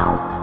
Wow.